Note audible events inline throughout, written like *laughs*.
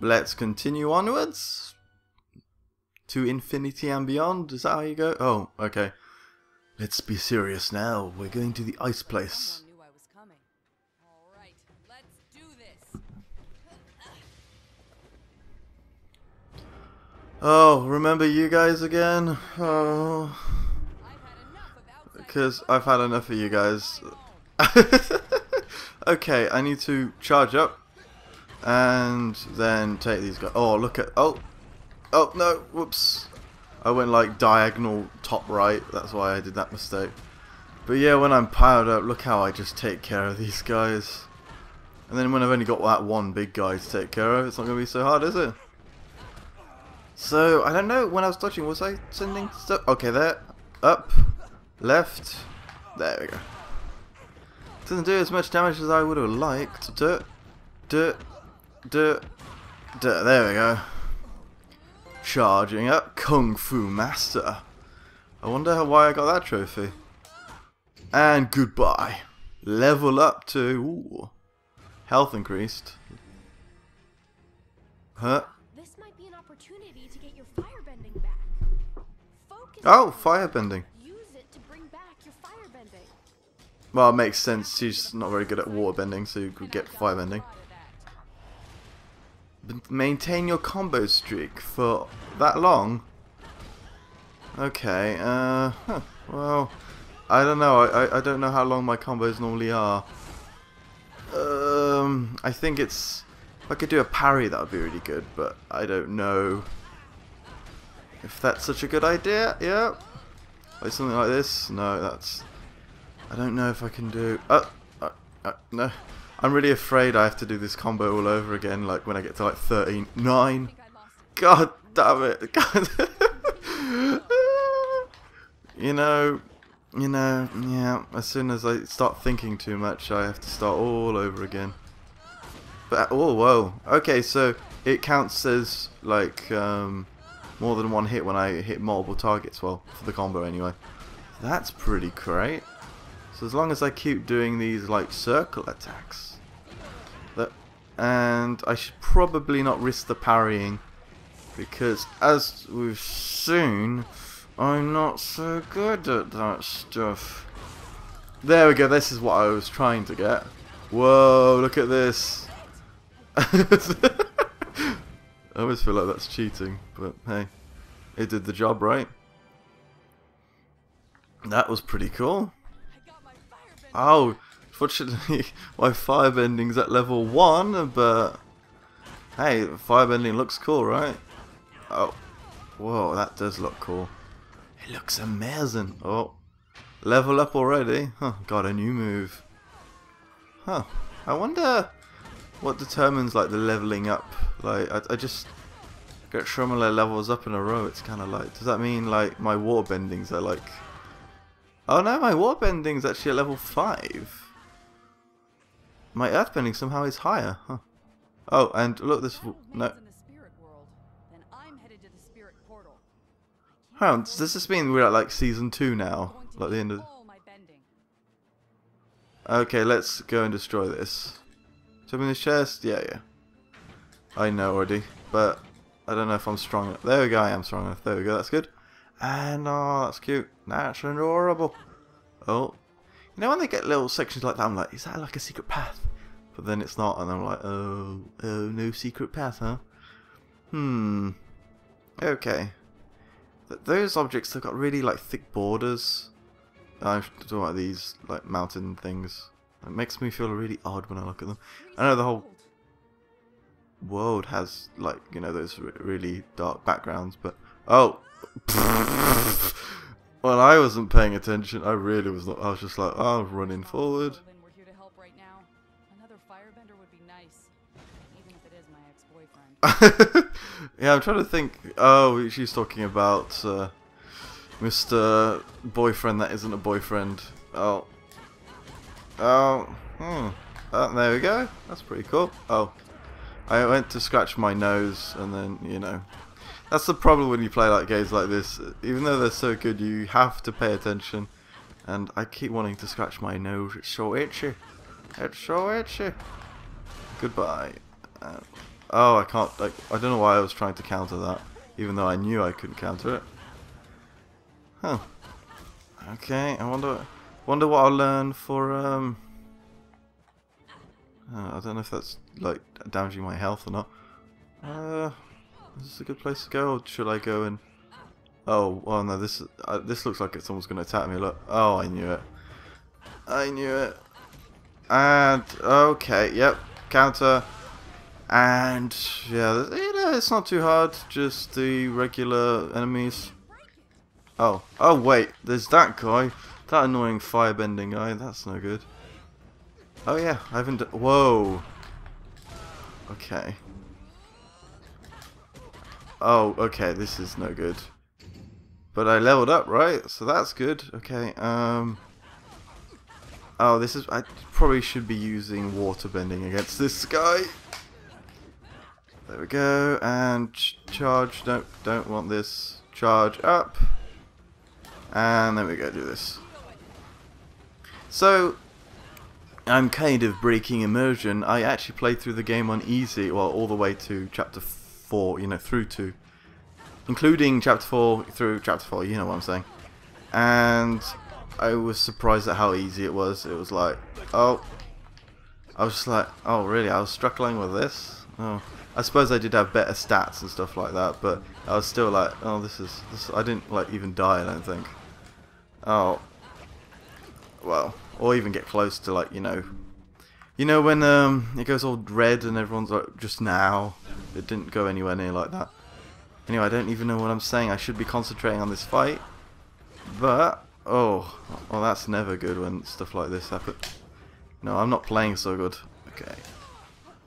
let's continue onwards to infinity and beyond. Is that how you go? Oh, okay. Let's be serious now. We're going to the ice place. Someone knew I was coming. All right, let's do this. Oh, remember you guys again? Oh, I've had enough of outside because I've had enough of you guys. *laughs* okay, I need to charge up and then take these guys. Oh, look at. Oh, oh no! Whoops! I went like diagonal top right. That's why I did that mistake. But yeah, when I'm powered up, look how I just take care of these guys. And then when I've only got that one big guy to take care of, it's not going to be so hard, is it? So, I don't know, when I was dodging, was I sending stuff? Okay, there. Up. Left. There we go. Doesn't do as much damage as I would have liked. Dirt. Dirt. Dirt. Dirt. There we go. Charging up. Kung Fu Master. I wonder how, why I got that trophy. And goodbye. Level up to... Ooh, health increased. Huh? This might be an opportunity to get your firebending back. Focus Oh, firebending. Use it to bring back your firebending. Well, it makes sense. She's not very good at waterbending, so you could get firebending. Maintain your combo streak for that long? Okay, uh, huh, well, I don't know. I, I, don't know how long my combos normally are. Um, I think it's... If I could do a parry, that would be really good, but I don't know if that's such a good idea. Yeah. Like something like this? No, that's... I don't know if I can do... Uh, uh, uh, no. I'm really afraid I have to do this combo all over again, like when I get to like 13. 9. think I lost it. God damn it. *laughs* God. you know, you know, yeah, as soon as I start thinking too much, I have to start all over again. But, oh, whoa. Okay, so it counts as, like, um, more than one hit when I hit multiple targets, well, for the combo anyway. That's pretty great. So as long as I keep doing these, like, circle attacks. That, and I should probably not risk the parrying because as we've seen, I'm not so good at that stuff. There we go, this is what I was trying to get. Whoa, look at this. *laughs* I always feel like that's cheating, but hey, it did the job right. That was pretty cool. Oh, fortunately, *laughs* my firebending's at level 1, but hey, firebending looks cool, right? Oh, whoa, that does look cool. It looks amazing. Oh, level up already? Huh, got a new move. Huh, I wonder what determines like the leveling up. Like, I, I just get similar levels up in a row. It's kind of like, does that mean like my water bendings are like Oh no, my waterbending's actually at level 5. My earth earthbending somehow is higher. Huh. Oh, and look, this... No. remains in the spirit world. Then I'm headed to the spirit portal. Hang on, does this mean we're at like season 2 now? Like the end of... bending. Okay, let's go and destroy this. Open this chest? Yeah, yeah. I know already, but I don't know if I'm strong enough. There we go, I am strong enough. There we go, that's good. And, oh, that's cute. That's adorable. Oh. You know when they get little sections like that, I'm like, is that like a secret path? But then it's not, and I'm like, oh, oh, no secret path, huh? Hmm. Okay. Th those objects, they've got really, like, thick borders. I'm talking about these, like, mountain things. It makes me feel really odd when I look at them. I know the whole world has, like, you know, those re really dark backgrounds, but... Oh! *laughs* well, I wasn't paying attention. I really was not. I was just like, oh, running forward. We're here to help right now. Another firebender would be nice, even if it is my ex-boyfriend. *laughs* yeah, I'm trying to think. Oh, she's talking about uh, Mr. Boyfriend that isn't a boyfriend. Oh. Oh. Hmm. Oh, there we go. That's pretty cool. Oh. I went to scratch my nose and then, you know. That's the problem when you play like games like this. Even though they're so good, you have to pay attention. And I keep wanting to scratch my nose. It's so itchy. It's so itchy. Goodbye. Uh, Oh, I can't. Like, I don't know why I was trying to counter that, even though I knew I couldn't counter it. Huh. Okay. I wonder. Wonder what I'll learn for. Um. Uh, I don't know if that's like damaging my health or not. Uh, is this a good place to go, or should I go and? Oh, well, no. This uh, this looks like someone's going to attack me. Look. Oh, I knew it. I knew it. And okay, yep, counter. And yeah, you know, it's not too hard. Just the regular enemies. Oh, oh wait, there's that guy, that annoying firebending guy. That's no good. Oh yeah, I haven't. Whoa. Okay. Oh, okay, this is no good. But I leveled up, right? So that's good. Okay. Um. Oh, this is... I probably should be using water bending against this guy. There we go. And ch charge. Don't, don't want this. Charge up. And there we go. Do this. So, I'm kind of breaking immersion. I actually played through the game on easy. Well, all the way to chapter 4. You know, through to... Including chapter 4 through chapter 4. You know what I'm saying. And I was surprised at how easy it was. It was like, oh, I was like, oh really? I was struggling with this. Oh, I suppose I did have better stats and stuff like that, but I was still like, oh, this is, this. I didn't like even die. I don't think. Oh, well, or even get close to like you know, you know when um it goes all red and everyone's like, just now. It didn't go anywhere near like that. Anyway, I don't even know what I'm saying. I should be concentrating on this fight, but Oh, well that's never good when stuff like this happens. No, I'm not playing so good. Okay.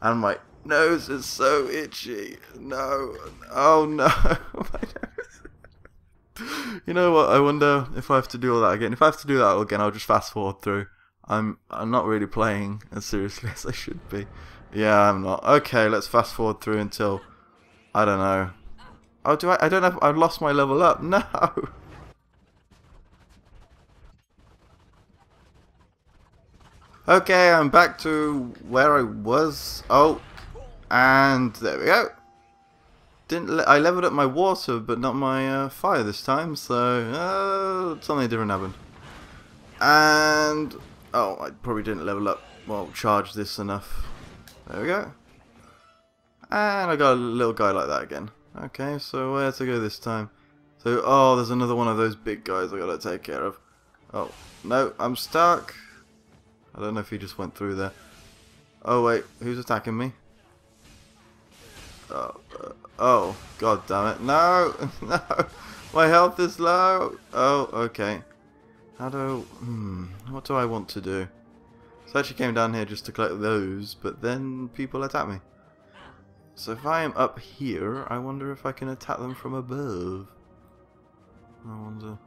And my nose is so itchy. No. Oh no. *laughs* my nose. you know what? I wonder if I have to do all that again. If I have to do that again, I'll just fast forward through. I'm I'm not really playing as seriously *laughs* as I should be. Yeah, I'm not. Okay, let's fast forward through until I don't know. Oh, do I? I don't know. I've lost my level up. *laughs* No. Okay, I'm back to where I was. Oh, and there we go. Didn't le I leveled up my water, but not my uh, fire this time. So uh, something different happened. And oh, I probably didn't level up. Well, charge this enough. There we go. And I got a little guy like that again. Okay, so where to go this time? So, oh, there's another one of those big guys I gotta take care of. Oh, no, I'm stuck. I don't know if he just went through there. Oh wait, who's attacking me? Oh, uh, oh, god damn it. No, *laughs* no, my health is low. Oh, okay. How do, hmm, what do I want to do? So I actually came down here just to collect those, but then people attack me. So if I am up here, I wonder if I can attack them from above. I wonder.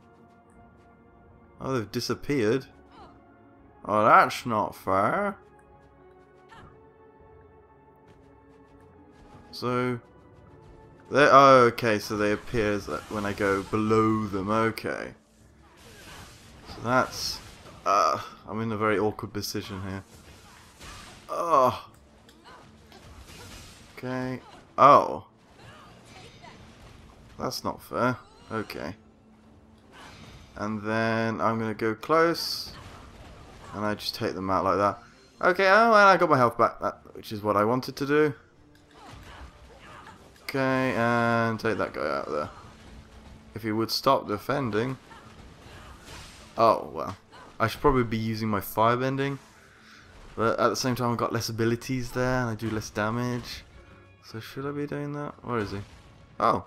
Oh, they've disappeared. Oh, that's not fair. So, they oh, okay, so they appear when I go below them, okay. So that's, uh, I'm in a very awkward position here. Oh. Okay. Oh. That's not fair. Okay. And then I'm going to go close. And I just take them out like that. Okay, oh, and I got my health back, which is what I wanted to do. Okay, and take that guy out there. If he would stop defending. Oh, well. I should probably be using my firebending. But at the same time, I've got less abilities there, and I do less damage. So should I be doing that? Where is he? Oh.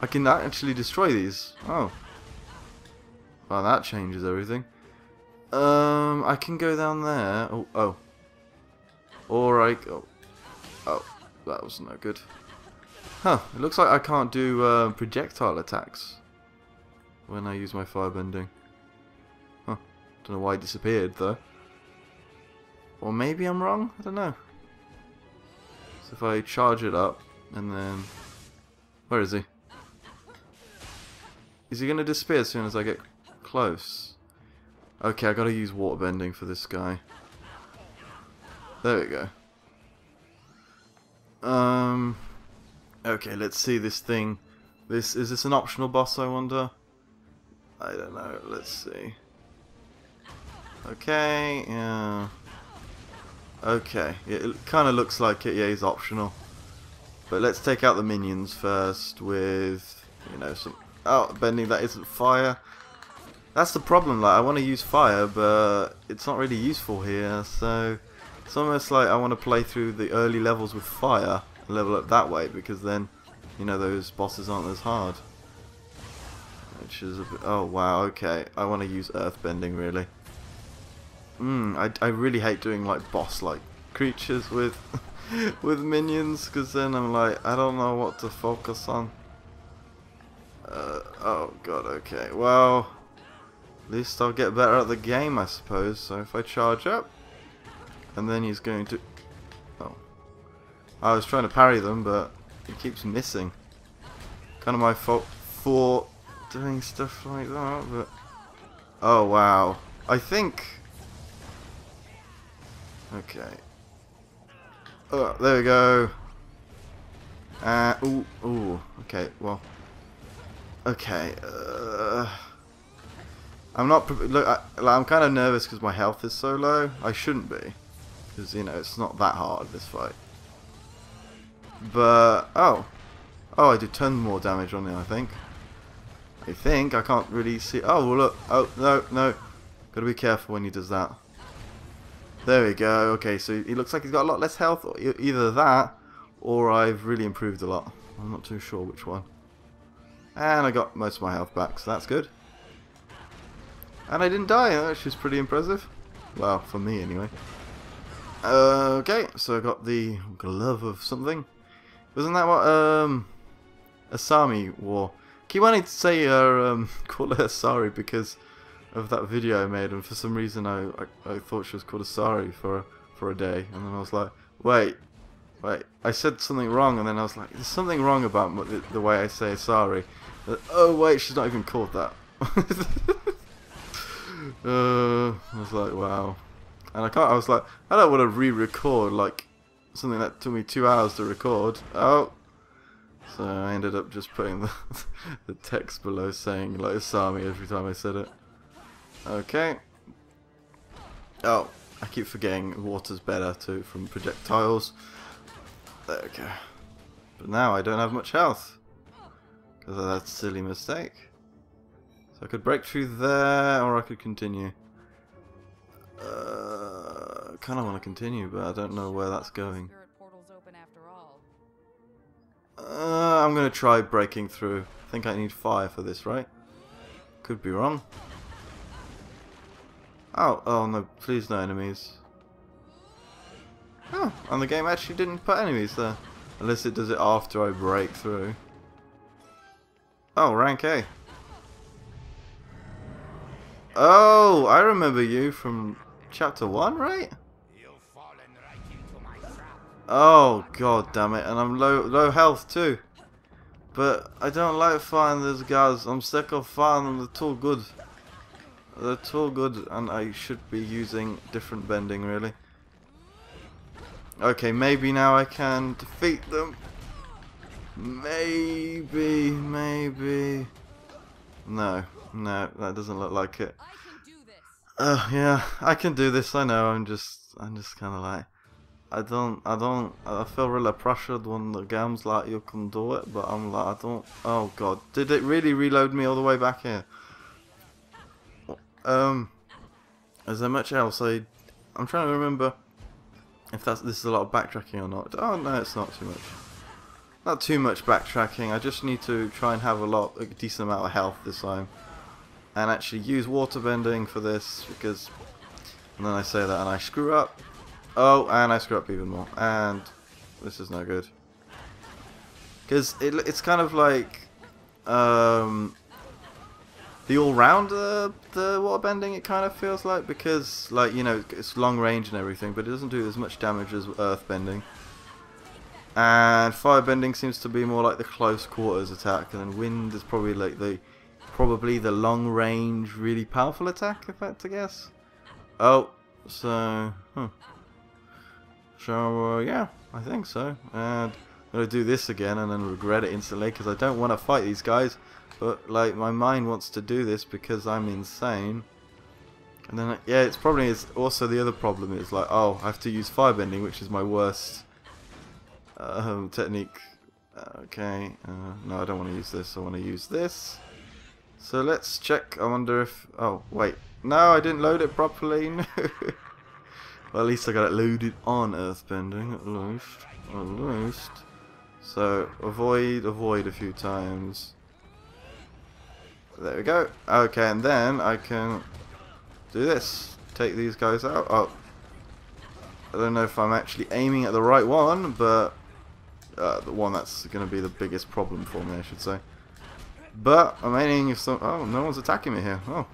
I can actually destroy these. Oh. Well, that changes everything. Um, I can go down there. Oh, oh. Or I... Oh, oh that was no good. Huh, it looks like I can't do uh, projectile attacks when I use my firebending. Don't know why he disappeared though. Or maybe I'm wrong? I don't know. So if I charge it up and then... Where is he? Is he going to disappear as soon as I get close? Okay, I gotta use water bending for this guy. There we go. Um. Okay, let's see this thing. This is this an optional boss? I wonder. I don't know. Let's see. Okay. Yeah. Okay. It kind of looks like it. Yeah, he's optional. But let's take out the minions first with, you know, some... Oh, bending that isn't fire. That's the problem, like, I want to use fire, but it's not really useful here, so... It's almost like I want to play through the early levels with fire, and level up that way, because then, you know, those bosses aren't as hard. Which is a bit... Oh, wow, okay. I want to use earth bending, really. Hmm, I, I really hate doing, like, boss-like creatures with... *laughs* with minions because then I'm like I don't know what to focus on. Uh, oh god okay. Well at least I'll get better at the game I suppose. So if I charge up and then he's going to oh. I was trying to parry them but he keeps missing. Kind of my fault for doing stuff like that but oh wow. I think okay Oh, there we go. Uh, ooh, ooh, okay, well. Okay, uh, I'm not, look, I, I'm kind of nervous because my health is so low. I shouldn't be, because, you know, it's not that hard, this fight. But, oh. Oh, I did ton more damage on him, I think. I think, I can't really see, oh, well, look, oh, no, no. Gotta be careful when he does that. There we go. Okay, so he looks like he's got a lot less health. Either that, or I've really improved a lot. I'm not too sure which one. And I got most of my health back, so that's good. And I didn't die, which is pretty impressive. Well, for me anyway. Okay, so I got the glove of something. Wasn't that what um, Asami wore? Keep wanting to say her, um, *laughs* call her Asari because of that video I made, and for some reason I, I, I thought she was called Asari for for a day, and then I was like, wait, wait, I said something wrong, and then I was like, there's something wrong about the, the way I say Asari. oh wait, she's not even called that. *laughs* uh, I was like, wow, and I can't. I was like, I don't want to re-record like something that took me two hours to record. Oh. So I ended up just putting the, *laughs* the text below saying like Asami every time I said it. Okay. Oh, I keep forgetting water's better too from projectiles. There we go. But now I don't have much health. Because of that silly mistake. So I could break through there, or I could continue. Uh, kind of want to continue, but I don't know where that's going. Uh, I'm going to try breaking through. I think I need fire for this, right? Could be wrong. Oh, oh no, please no enemies. Oh, and the game actually didn't put enemies there. Unless it does it after I break through. Oh, rank A. Oh, I remember you from chapter 1, right? Oh, god damn it, and I'm low low health too. But I don't like fighting these guys. I'm sick of fighting them, they're too good. That's all good, and I should be using different bending, really. Okay, maybe now I can defeat them. Maybe, maybe. No, no, that doesn't look like it. Uh, yeah, I can do this. I know. I'm just, I'm just kind of like, I don't, I don't, I feel really pressured when the game's like you can do it, but I'm like, I don't. Oh god, did it really reload me all the way back here? Um, is there much else? I, I'm trying to remember if that's this is a lot of backtracking or not. Oh no, it's not too much. Not too much backtracking. I just need to try and have a lot, a decent amount of health this time, and actually use water bending for this because. And then I say that and I screw up. Oh, and I screw up even more. And this is no good. Because it, it's kind of like um, the all-round uh, the waterbending it kind of feels like because like you know it's long range and everything but it doesn't do as much damage as earthbending and firebending seems to be more like the close quarters attack and then wind is probably like the probably the long range really powerful attack if I to guess oh so huh. So, uh, yeah, I think so. And I'm to do this again and then regret it instantly because I don't want to fight these guys. But, like, my mind wants to do this because I'm insane. And then, yeah, it's probably is also the other problem is like, oh, I have to use firebending, which is my worst um, technique. Okay, uh, no, I don't want to use this. I want to use this. So let's check. I wonder if. Oh, wait. No, I didn't load it properly. *laughs* No. well, at least I got it loaded on Earthbending, at least. At least. So, avoid, avoid a few times. There we go. Okay, and then I can do this. Take these guys out. Oh. I don't know if I'm actually aiming at the right one, but uh, the one that's going to be the biggest problem for me, I should say. But I'm aiming if some... Oh, no one's attacking me here. Oh.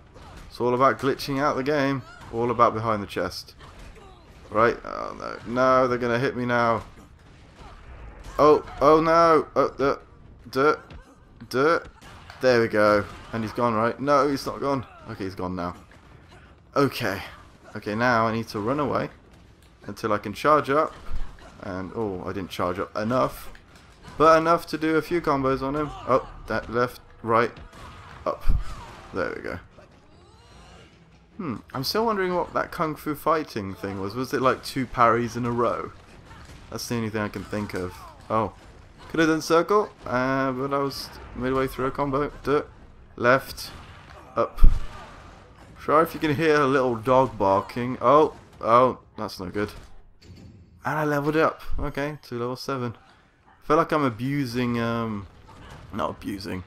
It's all about glitching out the game. All about behind the chest. Right. Oh, no. No, they're going to hit me now. Oh, oh no. Oh, duh, duh, duh. There we go. And he's gone, right? No, he's not gone. Okay, he's gone now. Okay. Okay, now I need to run away until I can charge up. And, oh, I didn't charge up enough. But enough to do a few combos on him. Oh, that left, right, up. There we go. Hmm, I'm still wondering what that kung fu fighting thing was. Was it like two parries in a row? That's the only thing I can think of. Oh, could have done circle, uh, but I was midway through a combo. Duh. Left, up. Sure if you can hear a little dog barking. Oh, oh, that's not good. And I leveled up. Okay, to level 7. I feel like I'm abusing, um, not abusing,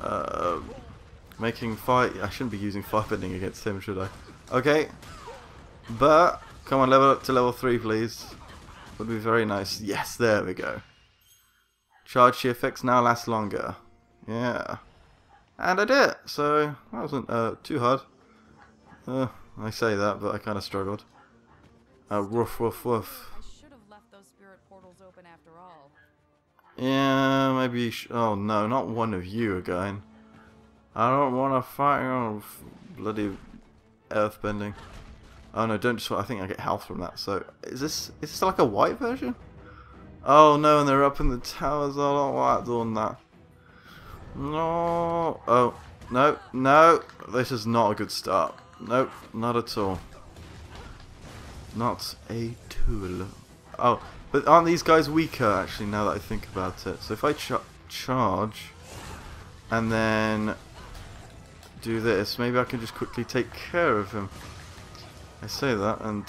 uh, making fight. I shouldn't be using firebending against him, should I? Okay, but, come on, level up to level 3, please. Would be very nice. Yes, there we go. Charge shear effects now last longer. Yeah. And I did it, so that wasn't uh, too hard. Uh, I say that, but I kind of struggled. Uh, woof, woof, woof. I should have left those spirit portals open after all. Yeah, maybe. oh no, not one of you again. I don't want to fight you. Bloody earthbending. Oh no, don't just. I think I get health from that. So is this is this like a white version? Oh no, and they're up in the towers. I don't like doing that. No. Oh no, no. This is not a good start. Nope, not at all. Not a tool. Oh, but aren't these guys weaker actually now that I think about it? So if I ch charge and then do this, maybe I can just quickly take care of him. I say that and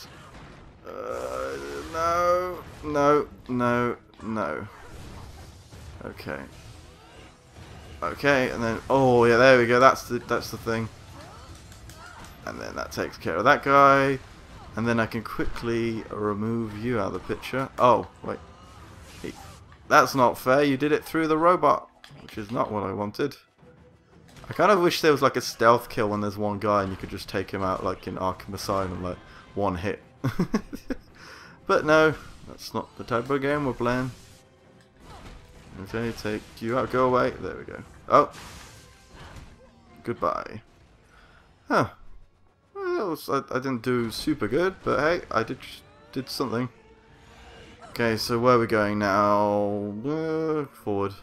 uh, no, no, no, no. Okay. Okay, and then oh yeah, there we go. That's the that's the thing. And then that takes care of that guy. And then I can quickly remove you out of the picture. Oh, wait. Hey, that's not fair. You did it through the robot, which is not what I wanted. I kind of wish there was like a stealth kill when there's one guy and you could just take him out like in Arkham Asylum, like one hit. *laughs* but no, that's not the type of game we're playing. Okay, take you out. Go away. There we go. Oh. Goodbye. Huh. Well, was, I, I, didn't do super good, but hey, I did did something. Okay, so where are we going now? Uh, forward.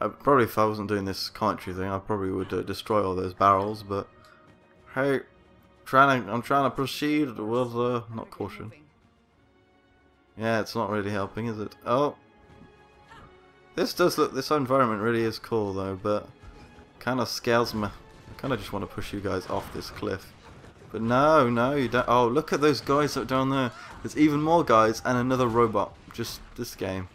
I, probably if I wasn't doing this commentary thing, I probably would uh, destroy all those barrels, but hey, trying to, I'm trying to proceed with uh, not caution. Yeah, it's not really helping, is it? Oh, this does look, this environment really is cool though, but kind of scares me. I kind of just want to push you guys off this cliff. But no, no, you don't. Oh, look at those guys up down there. There's even more guys and another robot. Just this game.